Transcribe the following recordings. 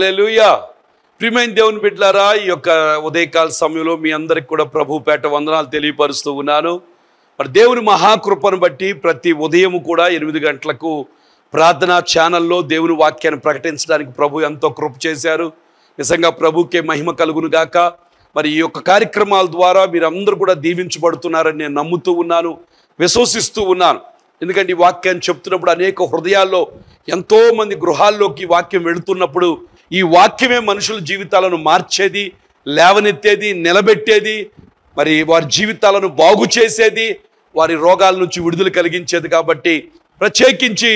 హల్లెలూయా. ప్రియమైన దేవుని బిడ్డలారా ఈ యొక్క ఉదయకాల సమయంలో మీ అందరికి కూడా ప్రభు పేట వందనాలు తెలియపరుస్తూ ఉన్నాను. మరి దేవుని మహాకృపను బట్టి ప్రతి ఉదయం కూడా ఎనిమిది గంటలకు ప్రార్థనా ఛానల్లో దేవుని వాక్యాన్ని ప్రకటించడానికి ప్రభు ఎంతో కృప చేశారు. నిజంగా ప్రభుకే మహిమ కలుగును గాక. మరి ఈ యొక్క కార్యక్రమాల ద్వారా మీరందరూ కూడా దీవించబడుతున్నారని నేను నమ్ముతూ ఉన్నాను విశ్వసిస్తూ ఉన్నాను. ఎందుకంటే ఈ వాక్యాన్ని చెప్తున్నప్పుడు అనేక హృదయాల్లో ఎంతోమంది గృహాల్లోకి వాక్యం వెళుతున్నప్పుడు ఈ వాక్యమే మనుషుల జీవితాలను మార్చేది లేవనెత్తేది నిలబెట్టేది మరి వారి జీవితాలను బాగు చేసేది వారి రోగాల నుంచి విడుదల కలిగించేది కాబట్టి ప్రత్యేకించి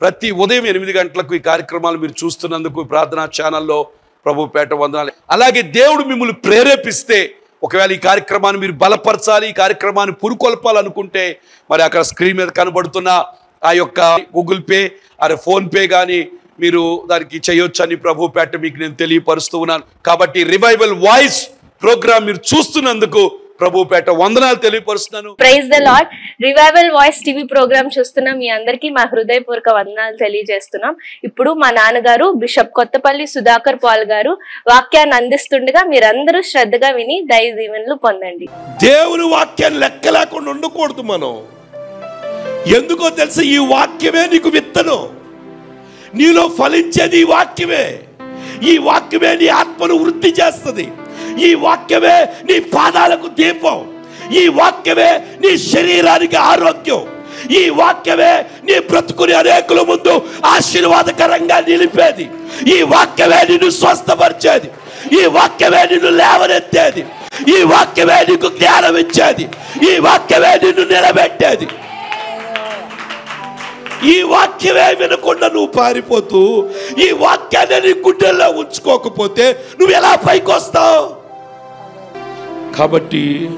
ప్రతి ఉదయం ఎనిమిది గంటలకు ఈ కార్యక్రమాలు మీరు చూస్తున్నందుకు ప్రార్థనా ఛానల్లో ప్రభు పేట వందనాలు. అలాగే దేవుడు మిమ్మల్ని ప్రేరేపిస్తే ఒకవేళ ఈ కార్యక్రమాన్ని మీరు బలపరచాలి ఈ కార్యక్రమాన్ని పురుకొల్పాలనుకుంటే మరి అక్కడ స్క్రీన్ మీద కనబడుతున్న ఆ యొక్క గూగుల్ పే అరే ఫోన్పే కానీ మీరు దానికి చేయొచ్చని ప్రభు పేట మీకు నేను తెలియపరుస్తూ ఉన్నాను. కాబట్టి రివైవల్ వాయిస్ ప్రోగ్రామ్ మీరు చూస్తున్నందుకు ప్రభు పేట వందనాలు తెలియపరుస్తున్నాను. Praise the lord revival voice TV program చూస్తున్న మీ అందరికీ మా హృదయపూర్వక వందనాలు తెలియజేస్తున్నాం. ఇప్పుడు మా నాన్నగారు బిషప్ కొత్తపల్లి సుధాకర్ పాల్ గారు వాక్యాన్ని అందిస్తుండగా మీరందరూ శ్రద్ధగా విని దయ దీవెనలు పొందండి. దేవుని వాక్యాన్ని లెక్క లేకుండా ఉండకూడదు మనం. ఎందుకో తెలుసా ఈ వాక్యమే నీకు విత్తనం. నీలో ఫలించేది ఈ వాక్యమే. ఈ వాక్యమే నీ ఆత్మను వృద్ధి చేస్తుంది. ఈ వాక్యమే నీ పాదాలకు దీపం. ఈ వాక్యమే నీ శరీరానికి ఆరోగ్యం. ఈ వాక్యమే నీ బ్రతుకుని అనేకుల ముందు ఆశీర్వాదకరంగా నిలిపేది. ఈ వాక్యమే నిన్ను స్వస్థపరిచేది. ఈ వాక్యమే నిన్ను లేవనెత్తేది. ఈ వాక్యమే నీకు జ్ఞానం ఇచ్చేది. ఈ వాక్యమే నిన్ను నిలబెట్టేది. ఈ వాక్యమే వినకుండా నువ్వు పారిపోతూ ఈ వాక్యాన్ని నీ గుండెల్లో ఉంచుకోకపోతే నువ్వు ఎలా పైకి వస్తావు? కాబట్టి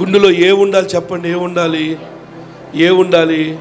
గుండెలో ఏ ఉండాలి చెప్పండి ఏ ఉండాలి? ఏ ఉండాలి?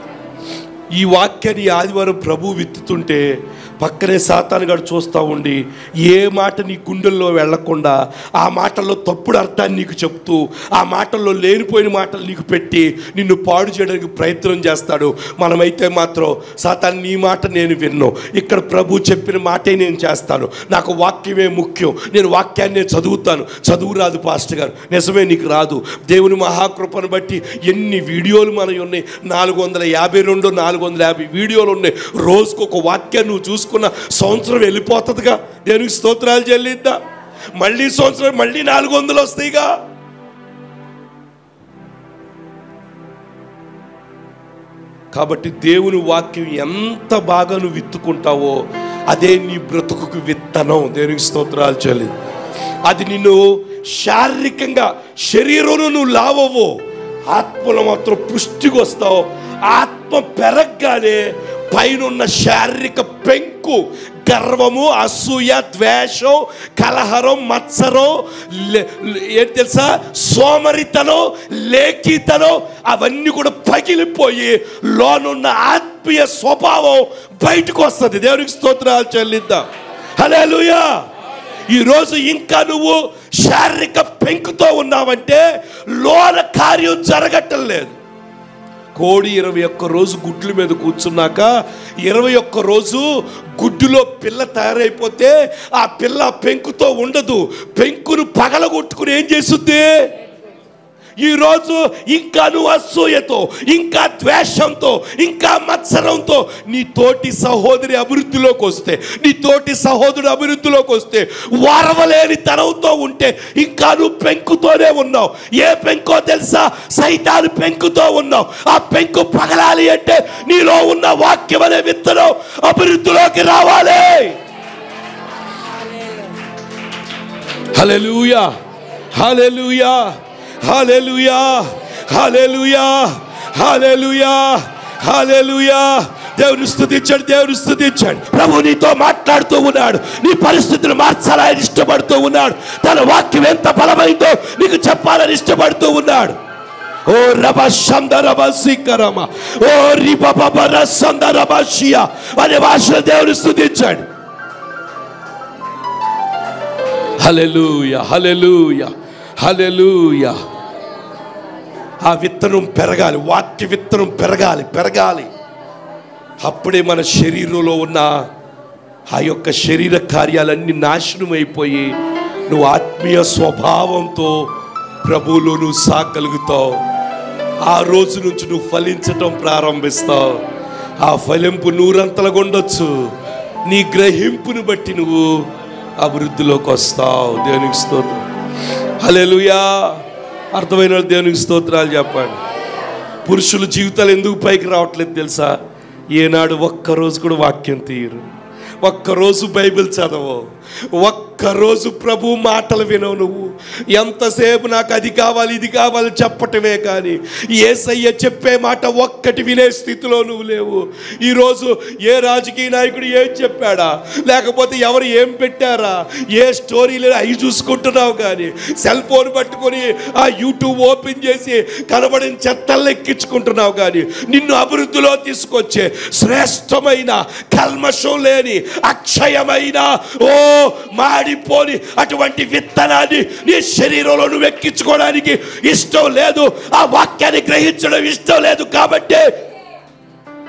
ఈ వాక్యాన్ని ఆదివారం ప్రభు విత్తుతుంటే పక్కనే సాతానుగాడు చూస్తూ ఉండి ఏ మాట నీ గుండెల్లో వెళ్ళకుండా ఆ మాటల్లో తప్పుడు అర్థాన్ని నీకు చెప్తూ ఆ మాటల్లో లేనిపోయిన మాటలు నీకు పెట్టి నిన్ను పాడు చేయడానికి ప్రయత్నం చేస్తాడు. మనమైతే మాత్రం సాతాన్ నీ మాట నేను విన్ను. ఇక్కడ ప్రభు చెప్పిన మాటే నేను చేస్తాను. నాకు వాక్యమే ముఖ్యం. నేను వాక్యాన్ని చదువుతాను. చదువు రాదు పాస్టర్ గారు. నిజమే నీకు రాదు. దేవుని మహాకృపను బట్టి ఎన్ని వీడియోలు మనవి ఉన్నాయి నాలుగు వందల యాభై రెండు నాలుగు వందల యాభై వీడియోలు ఉన్నాయి. రోజుకు ఒక వాక్యాన్ని నువ్వు చూసుకున్న సంవత్సరం వెళ్ళిపోతుందిగా. దేవునికి స్తోత్రాలు చెల్లిద్దా. మళ్ళీ సంవత్సరం మళ్ళీ నాలుగు వందలు వస్తాయిగా. కాబట్టి దేవుని వాక్యం ఎంత బాగా నువ్వు విత్తుకుంటావో అదే నీ బ్రతుకుకు విత్తనం. దేవునికి స్తోత్రాలు చెల్లి. అది నిన్ను శారీరకంగా శరీరంలో నువ్వు లావవు. ఆత్మలో మాత్రం పుష్టికి వస్తావు. ఆత్మ పెరగగానే పైన శారీరక పెంకు గర్వము అసూయ ద్వేషం కలహరం మత్సరం లే- ఏంటి తెలుసా? సోమరితనం లేఖితనం అవన్నీ కూడా పగిలిపోయి లోనున్న ఆత్మీయ స్వభావం బయటకు వస్తుంది. దేవునికి స్తోత్రాలు చెల్లిద్దాం. హల్లెలూయా! ఈరోజు ఇంకా నువ్వు శారీరక పెంకుతో ఉన్నావంటే లోన కార్యం జరగటం లేదు. కోడి ఇరవై ఒక్క రోజు గుడ్ల మీద కూర్చున్నాక ఇరవై ఒక్క రోజు గుడ్డులో పిల్ల తయారైపోతే ఆ పిల్ల పెంకుతో ఉండదు. పెంకును పగలగొట్టుకుని ఏం చేస్తుంది? ఈరోజు ఇంకా నువ్వు అసూయతో ఇంకా ద్వేషంతో ఇంకా మత్సరంతో నీ తోటి సహోదరి అభివృద్ధిలోకి వస్తే నీ తోటి సహోదరుడు అభివృద్ధిలోకి వస్తే వారవలేని తనంతో ఉంటే ఇంకా నువ్వు పెంకుతోనే ఉన్నావు. ఏ పెంకో తెలుసా? సైతాను పెంకుతో ఉన్నావు. ఆ పెంకు పగలాలి అంటే నీలో ఉన్న వాక్యం అనే విత్తనం అభివృద్ధిలోకి రావాలి. హల్లెలూయా. హల్లెలూయా. హల్లెలూయా హల్లెలూయా హల్లెలూయా హల్లెలూయా దేవుని స్థుతించాడు దేవుని స్థుతించాడు. ప్రభు నీతో మాట్లాడుతూ ఉన్నాడు. నీ పరిస్థితులు మార్చాలని ఇష్టపడుతూ ఉన్నాడు. తన వాక్యం ఎంత బలమైందో నీకు చెప్పాలని ఇష్టపడుతూ ఉన్నాడు. ఓ రబ సందరబ సిక్కరమ ఓ రిబబర సందరబ షియా. అనే భాషలో దేవుని స్థుతించాడు. హలెలూయ హలెలుయా హలెలూయ ఆ విత్తనం పెరగాలి వాక్య విత్తనం పెరగాలి పెరగాలి. అప్పుడే మన శరీరంలో ఉన్న ఆ యొక్క శరీర కార్యాలన్నీ నాశనం అయిపోయి నువ్వు ఆత్మీయ స్వభావంతో ప్రభువులో నువ్వు సాగలుగుతావు. ఆ రోజు నుంచి నువ్వు ఫలించటం ప్రారంభిస్తావు. ఆ ఫలింపు నూరంతలుగా ఉండొచ్చు నీ గ్రహింపును బట్టి నువ్వు అభివృద్ధిలోకి వస్తావు. దేవునికి స్తోత్రం. హల్లెలూయా. అర్థమైన దేవునికి స్తోత్రాలు చెప్పండి. పురుషుల జీవితాలు ఎందుకు పైకి రావట్లేదు తెలుసా? ఏనాడు ఒక్కరోజు కూడా వాక్యం తీయరు. ఒక్కరోజు బైబిల్ చదవవు. ఒక్కరోజు ప్రభు మాటలు వినవు నువ్వు. ఎంతసేపు నాకు అది కావాలి ఇది కావాలి చెప్పటమే కానీ ఏసయ్య చెప్పే మాట ఒక్కటి వినే స్థితిలో నువ్వు లేవు. ఈరోజు ఏ రాజకీయ నాయకుడు ఏం చెప్పాడా? లేకపోతే ఎవరు ఏం పెట్టారా? ఏ స్టోరీలు అవి చూసుకుంటున్నావు కానీ సెల్ ఫోన్ పట్టుకొని ఆ యూట్యూబ్ ఓపెన్ చేసి కనబడిన చెత్తల్ని ఎక్కించుకుంటున్నావు కానీ నిన్ను అభివృద్ధిలో తీసుకొచ్చే శ్రేష్టమైన కల్మషం లేని అక్షయమైన ఓ మాడిపోని అటువంటి విత్తనాన్ని నీ శరీరంలో నువ్వు ఎక్కించుకోవడానికి ఇష్టం లేదు. ఆ వాక్యాన్ని గ్రహించడం ఇష్టం లేదు కాబట్టి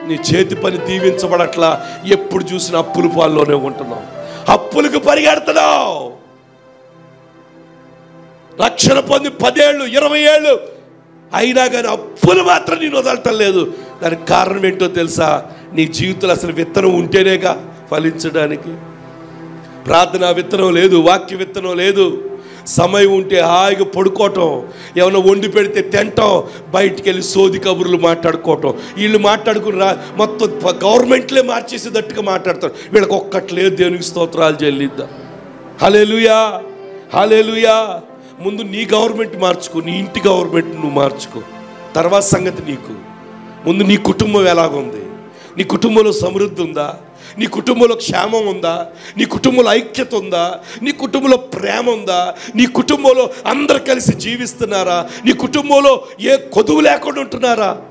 నీ చేతి పని దీవించబడట్లా. ఎప్పుడు చూసిన అప్పుల పాల్లోనే ఉంటున్నావు. అప్పులకు పరిగెడుతున్నావు. రక్షణ పొంది పదేళ్ళు ఇరవై ఏళ్ళు అయినా కానీ అప్పులు మాత్రం నేను వదలటం లేదు. దానికి కారణం ఏంటో తెలుసా? నీ జీవితంలో అసలు విత్తనం ఉంటేనేగా ఫలించడానికి. ప్రార్థన విత్తనం లేదు వాక్య విత్తనం లేదు. సమయం ఉంటే హాయిగా పడుకోవటం ఏమైనా వండి పెడితే తింటాం బయటికి వెళ్ళి సోది కబుర్లు మాట్లాడుకోవటం. వీళ్ళు మాట్లాడుకుని రా మొత్తం గవర్నమెంట్లే మార్చేసేటట్టుగా మాట్లాడతారు. వీళ్ళకి ఒక్కట్లేదు దేవునికి స్తోత్రాలు చెల్లిద్దాం. హలేలుయా హలేలుయా ముందు నీ గవర్నమెంట్ మార్చుకో నీ ఇంటి గవర్నమెంట్ నువ్వు మార్చుకో. తర్వాత సంగతి నీకు. ముందు నీ కుటుంబం ఎలాగుంది? నీ కుటుంబంలో సమృద్ధి ఉందా? నీ కుటుంబంలో క్షేమం ఉందా? నీ కుటుంబంలో ఐక్యత ఉందా? నీ కుటుంబంలో ప్రేమ ఉందా? నీ కుటుంబంలో అందరు కలిసి జీవిస్తున్నారా? నీ కుటుంబంలో ఏ కొదువు లేకుండా ఉంటున్నారా?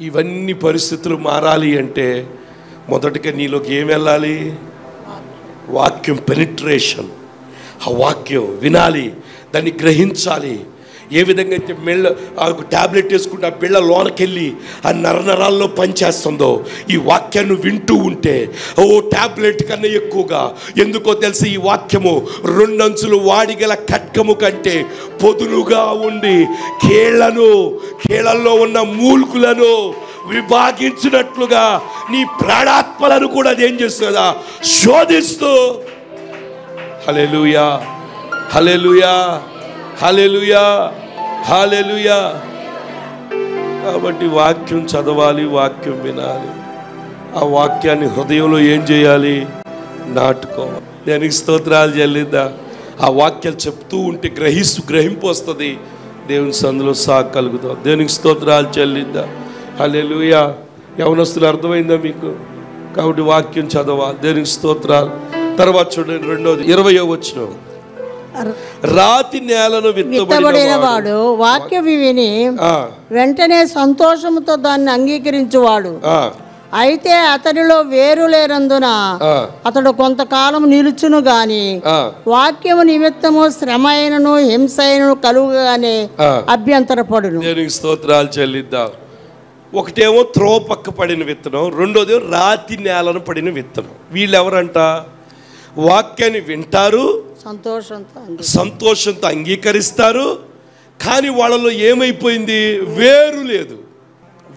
ఇవన్నీ పరిస్థితులు మారాలి అంటే మొదటిగా నీలోకి ఏం వెళ్ళాలి? వాక్యం పెనిట్రేషన్. ఆ వాక్యం వినాలి దాన్ని గ్రహించాలి. ఏ విధంగా అయితే మెళ్ళ ఆ ట్యాబ్లెట్ చేసుకుంటే ఆ పిల్ల లోనకెళ్ళి ఆ నరనరాల్లో పనిచేస్తుందో ఈ వాక్యాన్ని వింటూ ఉంటే ఓ ట్యాబ్లెట్ కన్నా ఎక్కువగా ఎందుకో తెలిసి ఈ వాక్యము? రెండంచులు వాడిగల ఖడ్గము కంటే పొదునుగా ఉండి కేళ్ళను కేళ్ళలో ఉన్న మూల్కులను విభాగించినట్లుగా నీ ప్రాణాత్మలను కూడా అది ఏం చేస్తుందా శోధిస్తూ. హలెలుయా హలెలుయా హలెలుయా హలెలుయా కాబట్టి వాక్యం చదవాలి వాక్యం వినాలి. ఆ వాక్యాన్ని హృదయంలో ఏం చేయాలి? నాటుకోవాలి. దానికి స్తోత్రాలు చెల్లిద్దా? ఆ వాక్యాలు చెప్తూ ఉంటే గ్రహిస్తూ గ్రహింపు వస్తుంది. దేవుని సందులో సాగు కలుగుతాం దేవునికి స్తోత్రాలు చెల్లిద్దా? హల్లెలూయా. యవనస్తులు అర్థమైందా మీకు? కాబట్టి వాక్యం చదవాలి. దేవునికి స్తోత్రాలు? తర్వాత చూడండి రెండోది ఇరవయో వచ్చినాం రాతి నేలను విత్తబడిన విత్తబడిన వాడు. వాక్యం విని వెంటనే సంతోషముతో దాన్ని అంగీకరించువాడు. అయితే అతనిలో వేరు లేనందున అతడు కొంతకాలం నిలుచును గాని వాక్యము నిమిత్తము శ్రమ అయినను హింస అయినను కలుగుగానే. అభ్యంతరపడును. దేవునికి స్తోత్రాలు చెల్లిద్దాం. ఒకటేమో త్రో పక్క పడిన విత్తనం రెండోది రాతి నేలను పడిన విత్తనం. వీళ్ళు ఎవరంట వాక్యాన్ని వింటారు సంతోషంతో సంతోషంతో అంగీకరిస్తారు. కానీ వాళ్ళలో ఏమైపోయింది? వేరు లేదు.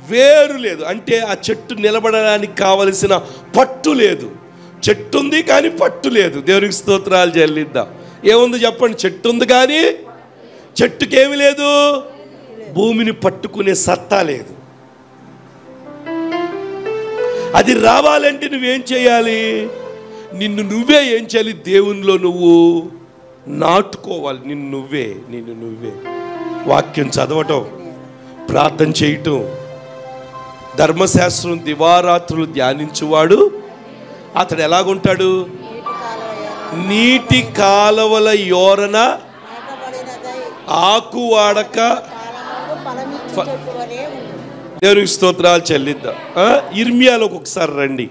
వేరు లేదు. అంటే ఆ చెట్టు నిలబడడానికి కావలసిన పట్టు లేదు. చెట్టు ఉంది కానీ పట్టు లేదు. దేవునికి స్తోత్రాలు చెల్లిద్దాం. ఏముంది చెప్పండి? చెట్టు ఉంది కానీ చెట్టుకేమి లేదు. భూమిని పట్టుకునే సత్తా లేదు. అది రావాలంటే నువ్వేం చేయాలి? నిన్ను నువ్వే ఏం చేయాలి? దేవునిలో నువ్వు నాటుకోవాలి. నిన్ను నువ్వే నిన్ను నువ్వే. వాక్యం చదవటం ప్రార్థన చేయటం. ధర్మశాస్త్రం దివారాత్రులు ధ్యానించువాడు. అతడు ఎలాగుంటాడు? నీటి కాలవల యోరన ఆకు వాడక దేవునికి స్తోత్రాలు చెల్లిద్దాం? ఇర్మియాలోకి ఒకసారి రండి.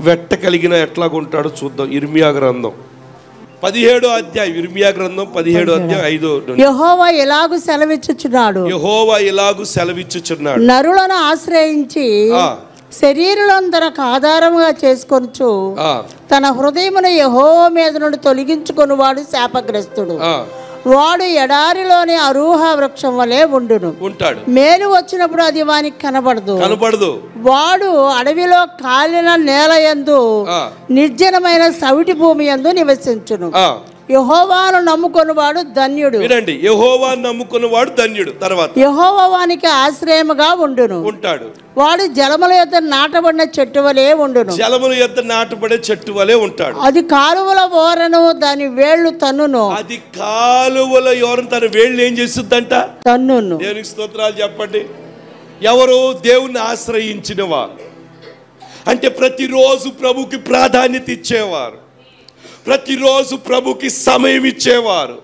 వెట్ట కలిగిన ఎట్లాగుంటాడో చూద్దాం. ఇర్మియా గ్రంథం. పదిహేడో అధ్యాయం. ఇర్మియా గ్రంథం పదిహేడో అధ్యాయం ఐదో యెహోవా ఎలాగు సెలవిచ్చుచున్నాడు? యహోవా ఇలాగు సెలవిచ్చుచున్నాడు? నరులను ఆశ్రయించి తనకు ఆధారముగా చేసుకొనుచు తన హృదయమును యెహోవా మీద నుండి తొలగించుకొని వాడు శాపగ్రస్తుడు వాడు ఎడారిలోని అరూహ వృక్షం వలె ఉండును. ఉంటాడు. మేలు వచ్చినప్పుడు అది వానికి కనబడదు. కనపడదు వాడు అడవిలో కాలిన నేల యందు ఆ. నిర్జనమైన సవిటి భూమి యందు నివసించును. యహోవాను నమ్ముకొని వాడు ధన్యుడు. వినండి యహోవా నమ్ముకున్న వాడు ధన్యుడు. తర్వాత. యహోవా వానికి ఆశ్రయముగా ఉండును. ఉంటాడు. వాడు జలముల యొక్క నాటబడిన చెట్టు వలె ఉండును. జలముల యొద్ద నాటబడే చెట్టు వలె ఉంటాడు. అది కాలువల ఓరను దాని వేళ్ళు తన్నును. అది కాలువల ఎవరిని తన వేళ్ళు ఏం చేస్తుందంట? తన్నును. దేవునికి స్తోత్రాలు చెప్పండి. ఎవరు దేవుణ్ణి ఆశ్రయించిన వారు అంటే ప్రతిరోజు ప్రభుకి ప్రాధాన్యత ఇచ్చేవారు. ప్రతిరోజు ప్రభుకి సమయం ఇచ్చేవారు.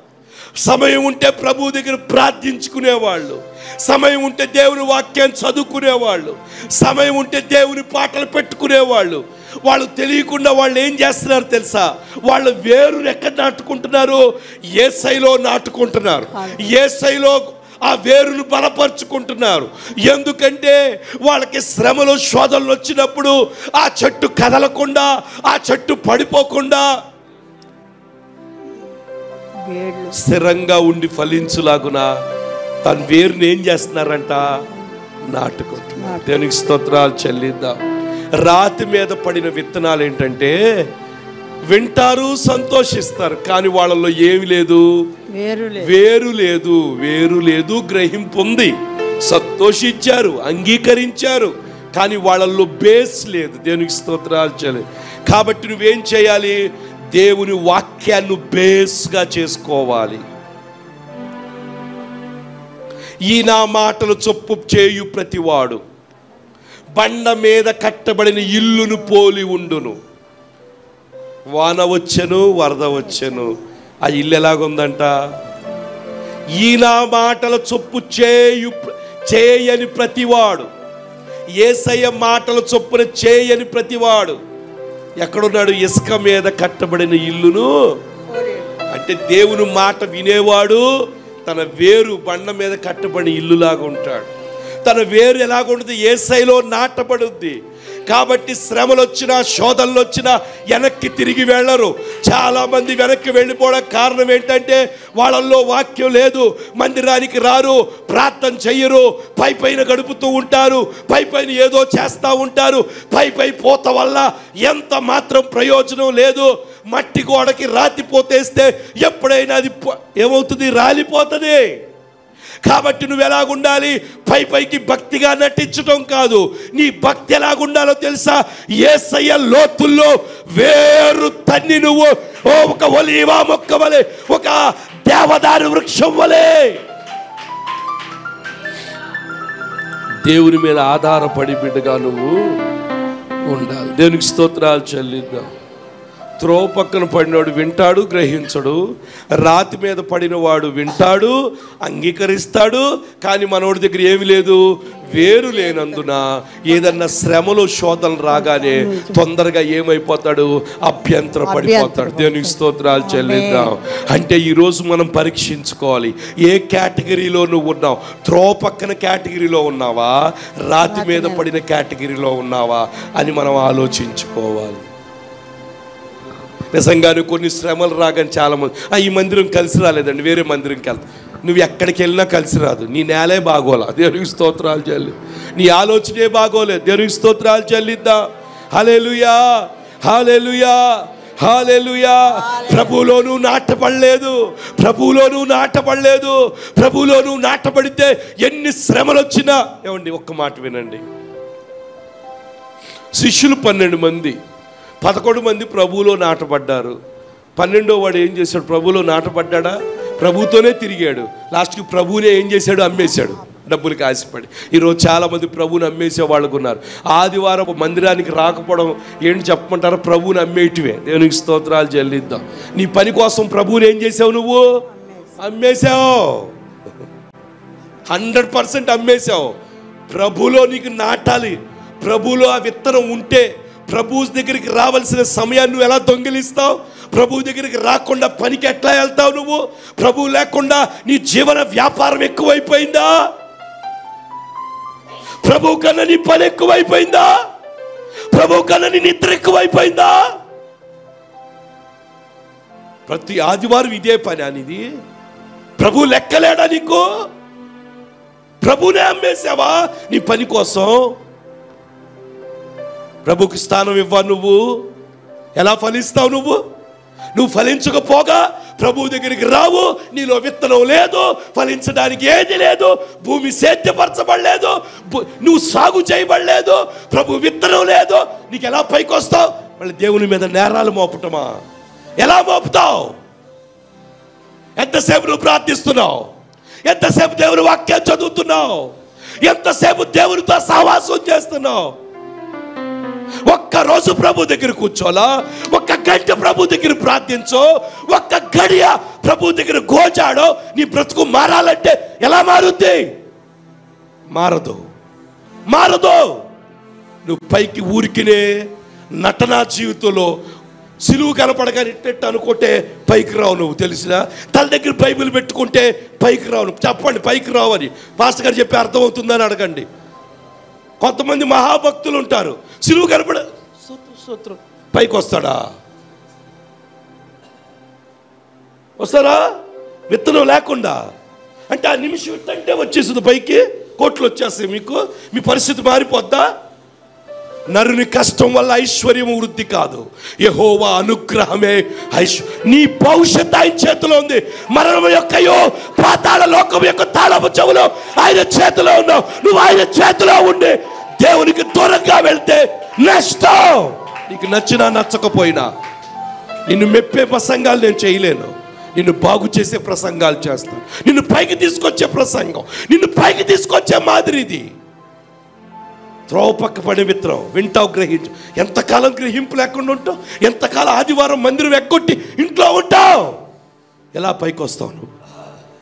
సమయం ఉంటే ప్రభు దగ్గర ప్రార్థించుకునేవాళ్ళు. సమయం ఉంటే దేవుని వాక్యాన్ని చదువుకునేవాళ్ళు. సమయం ఉంటే దేవుని పాటలు పెట్టుకునేవాళ్ళు. వాళ్ళు తెలియకుండా వాళ్ళు ఏం చేస్తున్నారు తెలుసా? వాళ్ళు వేరు ఎక్కడ నాటుకుంటున్నారు? ఏ శైలో నాటుకుంటున్నారు. ఏ శైలో ఆ వేరును బలపరుచుకుంటున్నారు. ఎందుకంటే వాళ్ళకి శ్రమలు శోధనలు వచ్చినప్పుడు ఆ చెట్టు కదలకుండా ఆ చెట్టు పడిపోకుండా స్థిరంగా ఉండి ఫలించులాగున? తన వేరుని ఏం చేస్తున్నారంట? నాటుకుంటున్నారు దేవునికి స్తోత్రాలు చెల్లిద్దాం. రాతి మీద పడిన విత్తనాలు ఏంటంటే వింటారు సంతోషిస్తారు కానీ వాళ్ళలో ఏమి లేదు. వేరు లేదు. వేరు లేదు. గ్రహింపు ఉంది సంతోషించారు అంగీకరించారు కానీ వాళ్ళల్లో బేస్ లేదు. దేవునికి స్తోత్రాలు చేయలేదు కాబట్టి నువ్వేం చేయాలి? దేవుని వాక్యాన్ని బేస్గా చేసుకోవాలి. ఈ నా మాటలు చొప్పు చేయు ప్రతివాడు. బండ మీద కట్టబడిన ఇల్లును పోలి ఉండును. వాన వచ్చెను వరద వచ్చెను. ఆ ఇల్లు ఎలాగుందంట? ఈ నా మాటల చొప్పు చేయు చేయని ప్రతివాడు. ఏసయ్య మాటల చొప్పున చేయని ప్రతివాడు. ఎక్కడున్నాడు? ఇసుక మీద కట్టబడిన ఇల్లును. అంటే దేవుని మాట వినేవాడు తన వేరు బండ మీద కట్టబడిన ఇల్లులాగా ఉంటాడు. తన వేరు ఎలాగుంటుంది? ఏ శైలో నాటబడుద్ది. కాబట్టి శ్రమలు వచ్చినా శోధనలు వచ్చినా వెనక్కి తిరిగి వెళ్ళరు. చాలామంది వెనక్కి వెళ్ళిపోవడం కారణం ఏంటంటే వాళ్ళల్లో వాక్యం లేదు మందిరానికి రారు ప్రార్థన చెయ్యరు పై పైన గడుపుతూ ఉంటారు పై పైన ఏదో చేస్తూ ఉంటారు. పై పై పోత వల్ల ఎంత మాత్రం ప్రయోజనం లేదు. మట్టి గోడకి రాతి పోతేస్తే ఎప్పుడైనా అది ఏమవుతుంది? రాలిపోతుంది. కాబట్టి నువ్వు ఎలాగుండాలి? పై పైకి భక్తిగా నటించటం కాదు. నీ భక్తి ఎలాగుండాలో తెలుసా? ఏసయ్య లోతుల్లో వేరు తన్ని నువ్వు. ఓ ఒక ఒలీవా మొక్క వలె ఒక దేవదారు వృక్షం వలె. దేవుని మీద ఆధారపడి బిడ్డగా నువ్వు ఉండాలి. దేవునికి స్తోత్రాలు చెల్లిద్దాం. త్రో పక్కన పడినవాడు వింటాడు గ్రహించడు. రాతి మీద పడినవాడు వింటాడు అంగీకరిస్తాడు కానీ మనోడి దగ్గర ఏమి లేదు వేరు లేనందున ఏదన్నా శ్రమలు శోధనలు రాగానే తొందరగా ఏమైపోతాడు? అభ్యంతర పడిపోతాడు. దేవునికి స్తోత్రాలు చెల్లిద్దాం. అంటే ఈరోజు మనం పరీక్షించుకోవాలి. ఏ కేటగిరీలో నువ్వు ఉన్నావు? త్రో పక్కన కేటగిరీలో ఉన్నావా? రాతి మీద. పడిన కేటగిరీలో ఉన్నావా? అని మనం ఆలోచించుకోవాలి. నిజంగానే కొన్ని శ్రమలు రాగానే చాలామంది "ఆ, ఈ మందిరం కలిసి రాలేదండి వేరే మందిరంకి వెళ్తాను నువ్వు ఎక్కడికి వెళ్ళినా కలిసి రాదు నీ నేలే బాగోలా దేవునికి స్తోత్రాలు చెల్లి నీ ఆలోచనే బాగోలేదు దేవునికి స్తోత్రాలు చెల్లిద్దా. హలేలుయా హాలేలుయా హాలేలుయా ప్రభువులోనూ నాటపడలేదు ప్రభువులోనూ నాటపడలేదు ప్రభువులోనూ నాటపడితే ఎన్ని శ్రమలు వచ్చినా ఏమండి ఒక్క మాట వినండి. శిష్యులు పన్నెండు మంది పదకొండు మంది ప్రభువులో నాటపడ్డారు పన్నెండో వాడు ఏం చేశాడు? ప్రభువులో నాటపడ్డా ప్రభుతోనే తిరిగాడు. లాస్ట్కి ప్రభువునే ఏం చేశాడు? అమ్మేశాడు. డబ్బులకి ఆశపడి ఈరోజు చాలామంది ప్రభువుని అమ్మేసే వాళ్ళకు ఉన్నారు. ఆదివారం మందిరానికి రాకపోవడం ఏంటి చెప్పమంటారా? ప్రభువుని అమ్మేటివే. దేవునికి స్తోత్రాలు చెల్లిద్దాం. నీ పని కోసం ప్రభువుని ఏం చేసావు నువ్వు? అమ్మేశావు. హండ్రెడ్ పర్సెంట్ అమ్మేశావు. ప్రభులో నీకు నాటాలి. ప్రభులో ఆ విత్తనం ఉంటే ప్రభు దగ్గరికి రావాల్సిన సమయాన్ని నువ్వు ఎలా దొంగిలిస్తావు? ప్రభు దగ్గరికి రాకుండా పనికి ఎట్లా వెళ్తావు నువ్వు? ప్రభు లేకుండా నీ జీవన వ్యాపారం ఎక్కువైపోయిందా? ప్రభు కన్నా నీ పని ఎక్కువైపోయిందా? ప్రభు కన్నా నీ నిద్ర ఎక్కువైపోయిందా? ప్రతి ఆదివారం ఇదే పని అనేది. ప్రభు లెక్కలేడా నీకు? ప్రభునే అమ్మేశావా? నీ పని కోసం ప్రభుకి స్థానం ఇవ్వ నువ్వు. ఎలా ఫలిస్తావు నువ్వు? నువ్వు ఫలించకపోగా ప్రభు దగ్గరికి రావు. నీలో విత్తనం లేదు ఫలించడానికి ఏది లేదు భూమి సేద్యపరచబడలేదు నువ్వు సాగు చేయబడలేదు ప్రభు విత్తనం లేదు. నీకు ఎలా పైకి వస్తావు మళ్ళీ దేవుని మీద నేరాలు మోపటమా? ఎలా మోపుతావు? ఎంతసేపు నువ్వు ప్రార్థిస్తున్నావు? ఎంతసేపు దేవుని వాక్యం చదువుతున్నావు? ఎంతసేపు దేవునితో సహవాసం చేస్తున్నావు? ఒక్క రోజు ప్రభు దగ్గర కూర్చోలా? ఒక్క గంట ప్రభు దగ్గర ప్రార్థించో? ఒక్క గడియ ప్రభు దగ్గర గోచాడో నీ బ్రతుకు మారాలంటే ఎలా మారుద్ది? మారదు. మారదు. నువ్వు పైకి ఊరికినే నటనా జీవితంలో సిలువు కనపడగానే ఇట్టెట్టు అనుకుంటే పైకి రావు నువ్వు తెలిసిన? తల దగ్గర బైబిల్ పెట్టుకుంటే పైకి రావు నువ్వు. చెప్పండి పైకి రావు అని. పాస్టర్ గారు చెప్పి అర్థమవుతుందని అడగండి. కొంతమంది మహాభక్తులు ఉంటారు. సిలువు కనపడ సూత్రం, సూత్రం. పైకి వస్తాడా వస్తారా? విత్తనం లేకుండా. అంటే ఆ నిమిషం ఇట్టంటే వచ్చేసింది పైకి కోట్లు వచ్చేస్తాయి మీకు. మీ పరిస్థితి మారిపోద్దా? నరుని కష్టం వల్ల ఐశ్వర్యం వృద్ధి కాదు. యహోవా అనుగ్రహమే ఐశ్వ నీ భవిష్యత్ ఆయన చేతిలో ఉంది. మరణం యొక్కయో పాతాళ లోకం యొక్క తాళపు చెవులో ఆయన చేతిలో ఉన్నావు. నువ్వు ఆయన చేతిలో ఉండి దేవునికి దూరంగా వెళ్తే నష్టం. నీకు నచ్చినా నచ్చకపోయినా నిన్ను మెప్పే ప్రసంగాలు నేను చేయలేను. నిన్ను బాగు చేసే ప్రసంగాలు చేస్తాను. నిన్ను పైకి తీసుకొచ్చే ప్రసంగం నిన్ను పైకి తీసుకొచ్చే మాదిరిది. ఇది పక్క పడే మిత్రం వింటావు గ్రహించు. ఎంతకాలం గ్రహింపు లేకుండా ఉంటావు? ఎంతకాలం ఆదివారం మందిరం ఎక్కొట్టి ఇంట్లో ఉంటావు? ఎలా పైకి వస్తావు నువ్వు?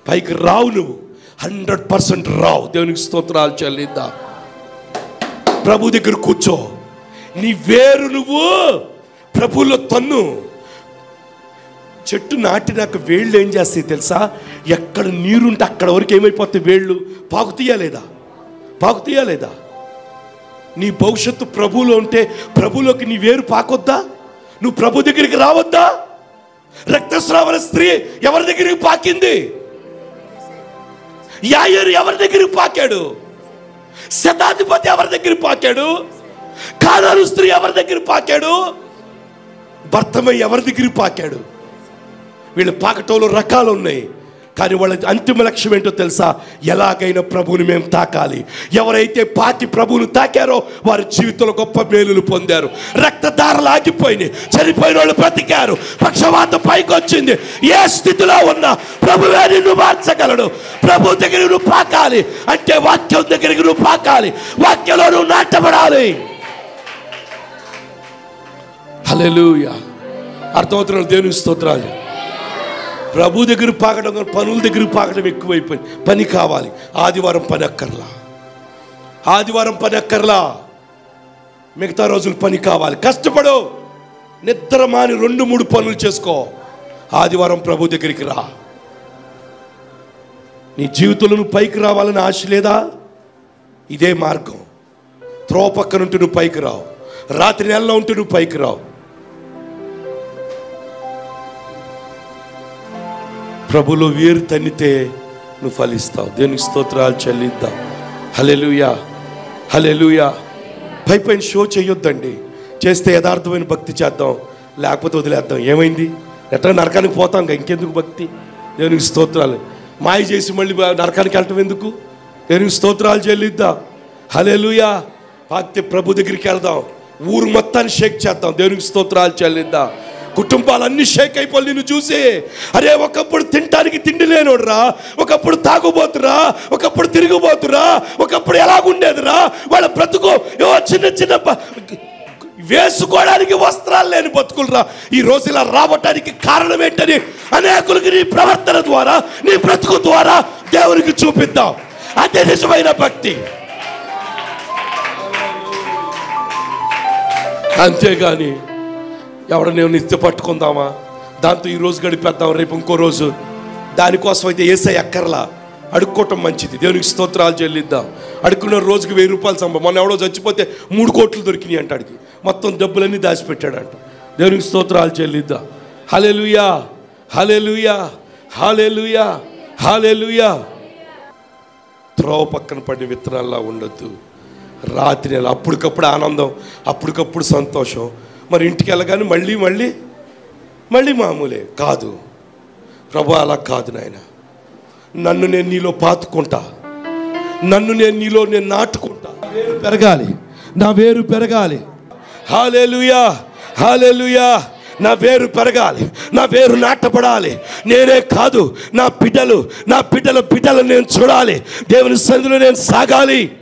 పైకి రావు నువ్వు. హండ్రెడ్ పర్సెంట్ రావు. దేవునికి స్తోత్రాలు చెల్లిద్దా. ప్రభు దగ్గర కూర్చో. నీ వేరు నువ్వు. ప్రభులో తన్ను. చెట్టు నాటినాక వేళ్ళు ఏం చేస్తాయి తెలుసా? ఎక్కడ నీరుంటే అక్కడ వరకు ఏమైపోతాయి వేళ్ళు? పాకు తీయలేదా? పాకు తీయలేదా? నీ భవిష్యత్తు ప్రభువులో ఉంటే ప్రభులోకి నీ వేరు పాకొద్దా? నువ్వు ప్రభు దగ్గరికి రావద్దా? రక్తస్రావణ స్త్రీ ఎవరి దగ్గరికి పాకింది? యాయరు ఎవరి దగ్గరికి పాకాడు? శతాధిపతి ఎవరి దగ్గర పాకాడు? కాదారు స్త్రీ ఎవరి దగ్గర పాకాడు? భర్తమై ఎవరి దగ్గర పాకాడు? వీళ్ళు పాకటంలో రకాలు ఉన్నాయి కానీ వాళ్ళ అంతిమ లక్ష్యం ఏంటో తెలుసా? ఎలాగైనా ప్రభువుని మేము తాకాలి. ఎవరైతే పాతి ప్రభువును తాకారో వారి జీవితంలో గొప్ప మేలులు పొందారు. రక్తధారలు ఆగిపోయినాయి. చనిపోయిన వాళ్ళు బ్రతికారు. పక్షవాత పైకి వచ్చింది. ఏ స్థితిలో ఉన్నా ప్రభువే నిన్ను మార్చగలడు. ప్రభు దగ్గర నువ్వు పాకాలి. అంటే వాక్యం దగ్గరికి నువ్వు పాకాలి. వాక్యంలో నువ్వు నాటబడాలి. హల్లెలూయా. అర్థమవుతున్న దేవుని స్తోత్రాలు. ప్రభు దగ్గర పాకడం పనుల దగ్గర పాకడం ఎక్కువైపోయింది. పని కావాలి. ఆదివారం పని అక్కర్లా. ఆదివారం పని అక్కర్లా. మిగతా రోజులు పని కావాలి. కష్టపడు. నిద్ర మాని రెండు మూడు పనులు చేసుకో. ఆదివారం ప్రభు దగ్గరికి రా. నీ జీవితంలో నువ్వు పైకి రావాలని ఆశ లేదా? ఇదే మార్గం. త్రో పక్కన ఉంటే నువ్వు పైకి రావు. రాత్రి నెలలో ఉంటే నువ్వు పైకి రావు. ప్రభులో వేరు తన్నితే నువ్వు ఫలిస్తావు. దేనికి స్తోత్రాలు చెల్లిద్దాం. హలెలుయా హలెలుయా పై పైన షో చేయొద్దండి. చేస్తే యథార్థమైన భక్తి చేద్దాం. లేకపోతే వదిలేద్దాం. ఏమైంది? ఎట్లా నరకానికి పోతాం ఇంకా ఇంకెందుకు భక్తి? దేవునికి స్తోత్రాలు. మాయ చేసి మళ్ళీ నరకానికి వెళ్ళటం ఎందుకు? దేవునికి స్తోత్రాలు చెల్లిద్దాం. హలెలుయా పాత్య ప్రభు దగ్గరికి వెళ్దాం. ఊరు మొత్తాన్ని షేక్ చేద్దాం. దేవునికి స్తోత్రాలు చెల్లిద్దాం. కుటుంబాలన్నీ షేక్ అయిపోయి నిన్ను చూసి అరే ఒకప్పుడు తినటానికి తిండి లేనోడ్రా ఒకప్పుడు తాగుబోతురా ఒకప్పుడు తిరిగిపోతురా ఒకప్పుడు ఎలాగుండేదిరా వాళ్ళ బ్రతుకు ఏవో చిన్న చిన్న వేసుకోవడానికి వస్త్రాలు లేని బతుకులరా. ఈ రోజు ఇలా రావటానికి కారణం ఏంటని అనేకులకి నీ ప్రవర్తన ద్వారా నీ బ్రతుకు ద్వారా దేవునికి చూపిద్దాం. అదే నిజమైన భక్తి. అంతేగాని ఎవడనే నిత్య పట్టుకుందామా? దాంతో ఈ రోజు గడిపేద్దాం రేపు ఇంకో రోజు. దానికోసం అయితే ఏసై ఎక్కర్లా అడుక్కోవటం మంచిది. దేవునికి స్తోత్రాలు చెల్లిద్దాం. అడుక్కున్న రోజుకి వెయ్యి రూపాయలు సంభవం మొన్న ఎవడో చచ్చిపోతే మూడు కోట్లు దొరికినాయి అంటాడికి మొత్తం డబ్బులన్నీ దాచిపెట్టాడంట. దేవునికి స్తోత్రాలు చెల్లిద్దాం. హలెలుయా హలెలుయా హాలే హలెలుయా త్రోవ పక్కన పడిన విత్తనాల్లా ఉండొద్దు. రాత్రి నెల అప్పటికప్పుడు ఆనందం అప్పటికప్పుడు సంతోషం. మరి ఇంటికి వెళ్ళగానే మళ్ళీ మళ్ళీ మళ్ళీ మామూలే. కాదు. ప్రభు అలా కాదు నాయన. నన్ను నేను నీలో పాతుకుంటా. నన్ను నేను నీలో నేను నాటుకుంటా. నా వేరు పెరగాలి. నా వేరు పెరగాలి. హాలేలుయా హాలేలుయా నా వేరు పెరగాలి. నా వేరు నాటపడాలి నేనే కాదు. నా బిడ్డలు నా బిడ్డల బిడ్డలు నేను చూడాలి. దేవుని సన్నిధిలో నేను సాగాలి.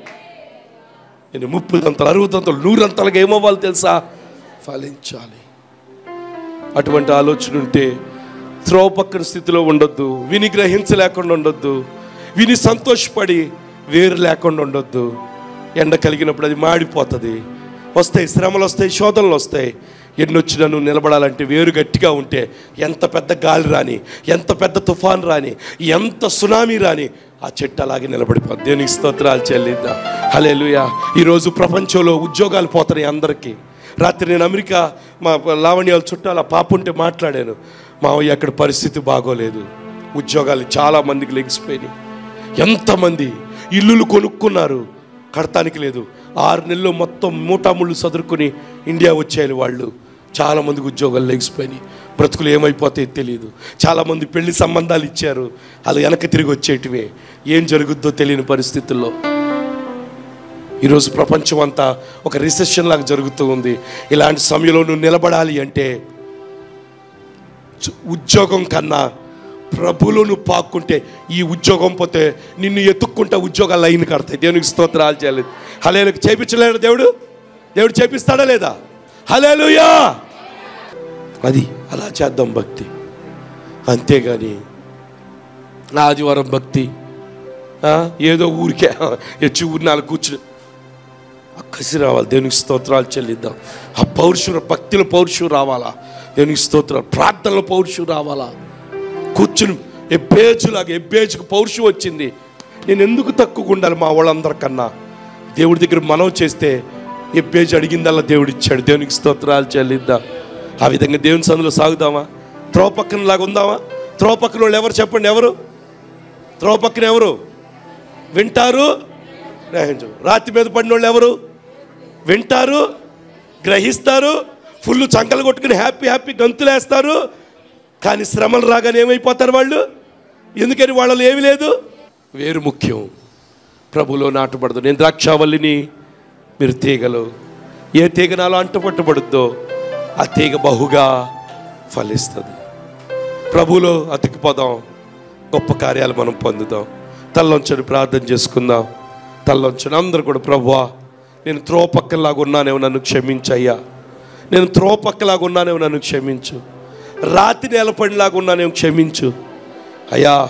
నేను ముప్పై తంతలు అరవై తంతలు నూరంతలుగా ఏమవ్వాలి తెలుసా? ఫలించాలి అటువంటి ఆలోచన ఉంటే త్రోవ పక్కన స్థితిలో ఉండొద్దు విని గ్రహించలేకుండా ఉండొద్దు విని సంతోషపడి వేరు లేకుండా ఉండొద్దు. ఎండ కలిగినప్పుడు అది మాడిపోతుంది. వస్తాయి శ్రమలు వస్తాయి శోధనలు వస్తాయి. ఎన్నొచ్చినా నువ్వు నిలబడాలంటే వేరు గట్టిగా ఉంటే ఎంత పెద్ద గాలి రాని ఎంత పెద్ద తుఫాన్ రాని ఎంత సునామీ రాని ఆ చెట్టు అలాగే నిలబడిపోతుంది దేనికి స్తోత్రాలు చెల్లిద్దాం. హలేలుయా ఈరోజు ప్రపంచంలో ఉద్యోగాలు పోతున్నాయి అందరికీ. రాత్రి నేను అమెరికా మా లావణ్యాల చుట్టాల పాప ఉంటే మాట్లాడాను. మావయ్య అక్కడ పరిస్థితి బాగోలేదు. ఉద్యోగాలు చాలా మందికి లెగిసిపోయినాయి. ఎంతమంది ఇల్లులు కొనుక్కున్నారు? కడతానికి లేదు. ఆరు నెలలు మొత్తం మూటాముళ్ళు చదువుకుని ఇండియా వచ్చేయాలి వాళ్ళు. చాలామందికి ఉద్యోగాలు లెగిసిపోయినాయి. బ్రతుకులు ఏమైపోతాయో తెలియదు చాలామంది పెళ్ళి సంబంధాలు ఇచ్చారు. అలా వెనక్కి తిరిగి వచ్చేటివే. ఏం జరుగుద్దో తెలియని పరిస్థితుల్లో. ఈరోజు ప్రపంచం అంతా ఒక రిసెషన్ లాగా జరుగుతూ ఉంది. ఇలాంటి సమయంలో నువ్వు నిలబడాలి అంటే ఉద్యోగం కన్నా ప్రభులో నువ్వు పాక్కుంటే ఈ ఉద్యోగం పోతే నిన్ను ఎత్తుక్కుంటే ఉద్యోగాలు లైన్ కడతాయి. దేవునికి స్తోత్రాలు చేయలేదు హలేలకు చేపించలేడు దేవుడు? దేవుడు చేపిస్తాడా లేదా? హలేలుయా అది అలా చేద్దాం భక్తి. అంతేగాని ఆదివారం భక్తి. ఏదో ఊరికే ఎచ్చి ఊరి నాలుగు కూర్చుని ఆ కసి రావాలి. దేవునికి స్తోత్రాలు చెల్లిద్దాం. ఆ పౌరుషుడు భక్తిలో పౌరుషం రావాలా? దేవునికి స్తోత్రాలు. ప్రార్థనలో పౌరుషం రావాలా? కూర్చుని ఎబ్బేజులాగా ఎబ్బేజుకు పౌరుషం వచ్చింది. నేను ఎందుకు తక్కువ ఉండాలి మా వాళ్ళందరికన్నా? దేవుడి దగ్గర మనం చేస్తే ఎబ్బేజు అడిగిందల్లా దేవుడు ఇచ్చాడు. దేవునికి స్తోత్రాలు చెల్లిద్దాం. ఆ విధంగా దేవుని సందులో సాగుదామా? త్రోవ పక్కనలాగా ఉందామా? త్రోవ పక్కన వాళ్ళు ఎవరు చెప్పండి? ఎవరు? త్రోవ పక్కన ఎవరు? వింటారు? రాతి మీద పడిన వాళ్ళు ఎవరు? వింటారు గ్రహిస్తారు ఫుల్ చంకలు కొట్టుకుని హ్యాపీ హ్యాపీ గంతులేస్తారు. కానీ శ్రమలు రాగానే ఏమైపోతారు వాళ్ళు? ఎందుకని వాళ్ళలో ఏమి లేదు? వేరు ముఖ్యం. ప్రభులో నాటుబడదు నేను ద్రాక్షావల్లిని మీరు తీగలు. ఏ తీగ నాలో అంటుపట్టుబడుద్దో ఆ తీగ బహుగా ఫలిస్తుంది. ప్రభులో అతికిపోదాం గొప్ప కార్యాలు మనం పొందుదాం. తల్లొంచని ప్రార్థన చేసుకుందాం. తల్లొంచని అందరూ కూడా ప్రభువా నేను త్రో పక్కలాగా ఉన్నానేమో నన్ను క్షమించయ్యా. నేను త్రోపక్కలాగా ఉన్నానేమో నన్ను క్షమించు. రాతి నేలపడిలాగా ఉన్నానేమో క్షమించు. అయ్యా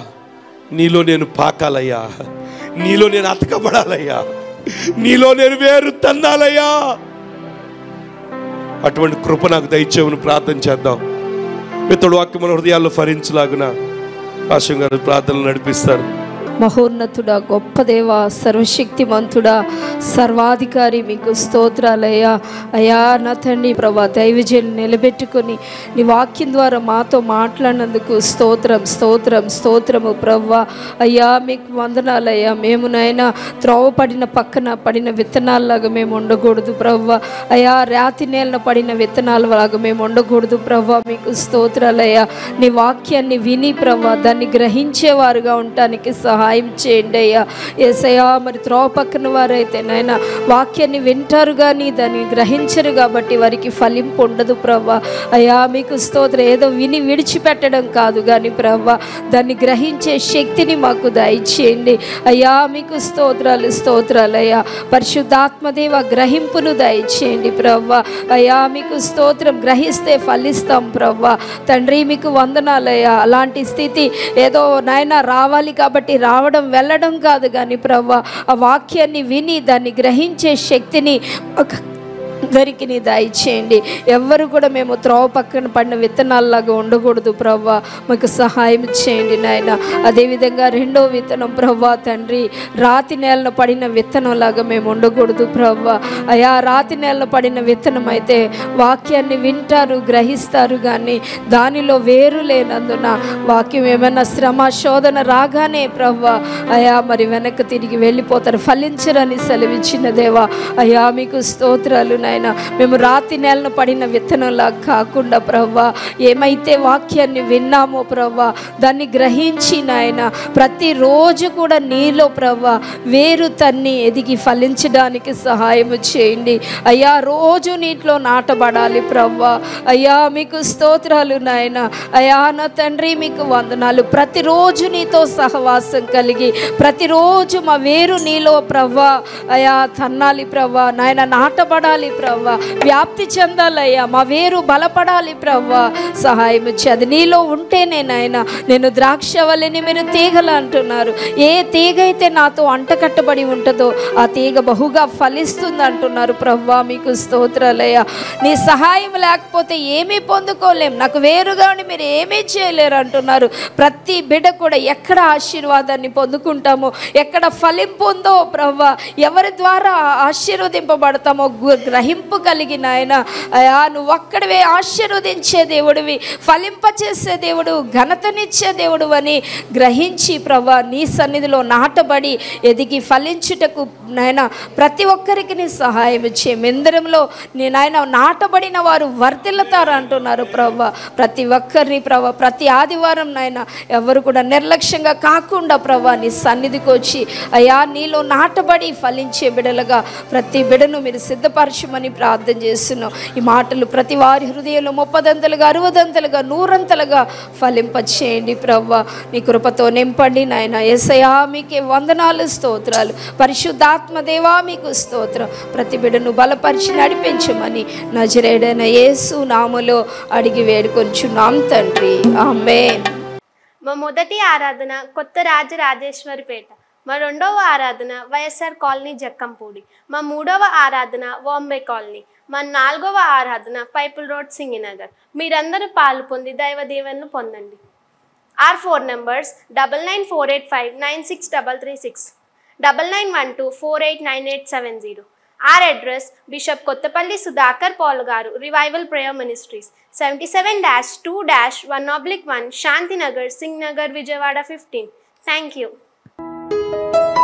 నీలో నేను పాకాలయ్యా. నీలో నేను అతకబడాలయ్యా. నీలో నేను వేరు తన్నాలయ్యా. అటువంటి కృప నాకు దయచేమని ప్రార్థన చేద్దాం. ఇతడు వాక్యం మన హృదయాల్లో ఫరించలాగున ఆశం గారు ప్రార్థనలు నడిపిస్తారు. మహోన్నతుడా గొప్ప దేవ సర్వశక్తిమంతుడా సర్వాధికారి మీకు స్తోత్రాలయ్యా. అయ్యా నా తండ్రి ప్రభా దైవజన్ నిలబెట్టుకొని నీ వాక్యం ద్వారా మాతో మాట్లాడినందుకు స్తోత్రం స్తోత్రం స్తోత్రము ప్రవ్వా. అయ్యా మీకు వందనాలయ్యా. మేము నైనా త్రోవ పడిన పక్కన పడిన విత్తనాలలాగా మేము ఉండకూడదు ప్రవ్వ. అయా రాతి నేలన పడిన విత్తనాల లాగా మేము ఉండకూడదు ప్రవ్వ. మీకు స్తోత్రాలయ్యా. నీ వాక్యాన్ని విని ప్రవ్వ దాన్ని గ్రహించేవారుగా ఉండటానికి సహాయం సహాయం చేయండి అయ్యా. ఏసయ్యా మరి త్రోవ పక్కన వారైతే నాయన వాక్యాన్ని వింటారు కానీ దాన్ని గ్రహించరు కాబట్టి వారికి ఫలింపు ఉండదు ప్రవ్వా. అయ్యా మీకు స్తోత్రం ఏదో విని విడిచిపెట్టడం కాదు కానీ ప్రవ్వా దాన్ని గ్రహించే శక్తిని మాకు దయచేయండి. అయ్యా మీకు స్తోత్రాలు స్తోత్రాలు అయ్యా. పరిశుద్ధాత్మదేవ గ్రహింపును దయచేయండి ప్రవ్వా. అయ్యా మీకు స్తోత్రం గ్రహిస్తే ఫలిస్తాం ప్రవ్వా. తండ్రి మీకు వందనాలయ్యా అలాంటి స్థితి ఏదో నాయన రావాలి కాబట్టి రా రావడం వెళ్ళడం కాదు కానీ ప్రభా ఆ వాక్యాన్ని విని దాన్ని గ్రహించే శక్తిని ఒక అందరికి నీ దయచేయండి ఎవ్వరు కూడా మేము త్రోవ పక్కన పడిన విత్తనాల్లాగా ఉండకూడదు ప్రవ్వా. మాకు సహాయం చేయండి నాయన. అదేవిధంగా రెండో విత్తనం ప్రవ్వా తండ్రి రాతి నేలను పడిన విత్తనంలాగా మేము ఉండకూడదు ప్రవ్వా. అయా రాతి నేలను పడిన విత్తనం అయితే వాక్యాన్ని వింటారు గ్రహిస్తారు కానీ దానిలో వేరు లేనందున వాక్యం ఏమైనా శ్రమ శోధన రాగానే ప్రవ్వా అయా మరి వెనక్కి తిరిగి వెళ్ళిపోతారు. ఫలించరని సెలవిచ్చిన దేవా అయా మీకు స్తోత్రాలు నాయన. మేము రాతి నేలను పడిన విత్తనంలా కాకుండా ప్రవ్వా ఏమైతే వాక్యాన్ని విన్నామో ప్రవ్వా దాన్ని గ్రహించి నాయన. ప్రతిరోజు కూడా నీలో ప్రవ్వా వేరు తన్ని ఎదిగి ఫలించడానికి సహాయం చేయండి. అయ్యా రోజు నీటిలో నాటబడాలి ప్రవ్వా. అయ్యా మీకు స్తోత్రాలు నాయన. అయ్యా నా తండ్రి మీకు వందనాలు. ప్రతిరోజు నీతో సహవాసం కలిగి ప్రతిరోజు మా వేరు నీలో ప్రవ్వా. అయా తన్నాలి ప్రవ్వా. నాయన నాటబడాలి ప్రవ్వ. వ్యాప్తి చెందాలయ్యా. మా వేరు బలపడాలి ప్రవ్వ. సహాయం ఇచ్చి అది నీలో ఉంటేనే నాయన. నేను ద్రాక్ష వల్లని మీరు తీగలు అంటున్నారు. ఏ తీగ అయితే నాతో అంటకట్టబడి ఉంటుందో ఆ తీగ బహుగా ఫలిస్తుంది అంటున్నారు ప్రవ్వ. మీకు స్తోత్రాలయ్యా. నీ సహాయం లేకపోతే ఏమీ పొందుకోలేం. నాకు వేరుగా ఉండి మీరు ఏమీ చేయలేరు అంటున్నారు. ప్రతి బిడ్డ కూడా ఎక్కడ ఆశీర్వాదాన్ని పొందుకుంటామో ఎక్కడ ఫలింపు ఉందో ప్రవ్వ. ఎవరి ద్వారా ఆశీర్వదింపబడతామో గ్రహి గ్రహింపు కలిగిన ఆయన అయా నువ్వు ఒక్కడివే ఆశీర్వదించే దేవుడివి ఫలింపచేసే దేవుడు ఘనతనిచ్చే దేవుడు అని గ్రహించి ప్రభా నీ సన్నిధిలో నాటబడి ఎదిగి ఫలించుటకు నాయన ప్రతి ఒక్కరికి నీ సహాయం ఇచ్చే మందిరంలో నీ నాయన నాటబడిన వారు వర్తిల్లుతారు అంటున్నారు ప్రభా ప్రతి ఒక్కరిని ప్రభా ప్రతి ఆదివారం నాయన ఎవరు కూడా నిర్లక్ష్యంగా కాకుండా ప్రభా నీ సన్నిధికి వచ్చి అయ్యా నీలో నాటబడి ఫలించే బిడలుగా ప్రతి బిడను మీరు సిద్ధపరచమని ప్రార్థన చేస్తున్నాం. ఈ మాటలు ప్రతి వారి హృదయంలో ముప్పదంతలుగా అరవదంతలుగా నూరంతలుగా ఫలింపచేయండి ప్రవ్వ. నీ కృపతో నింపండి నాయన. ఎసయా మీకే వందనాలు స్తోత్రాలు. పరిశుద్ధాత్మ దేవా మీకు స్తోత్రం. ప్రతి బిడను బలపరిచి నడిపించమని నజరేడైన యేసు నామలో అడిగి వేడుకొంచున్నాం తండ్రి. ఆమె మా మొదటి ఆరాధన కొత్త రాజరాజేశ్వరిపేట మా రెండవ ఆరాధన వైఎస్ఆర్ కాలనీ జక్కంపూడి. మా మూడవ ఆరాధన బాంబే కాలనీ. మా నాలుగవ ఆరాధన పైపుల్ రోడ్ సింగినగర్. మీరందరూ పాలు పొంది దైవ దీవెనలు పొందండి. Or four numbers double nine four eight five nine six double three six. Double nine one two four eight nine eight seven zero. Or address bishop Kothapalli Sudhakar Paul గారు revival prayer ministries. Seventy seven dash two dash one oblique one Shantinagar Singh Nagar Vijayawada fifteen. Thank you. thank you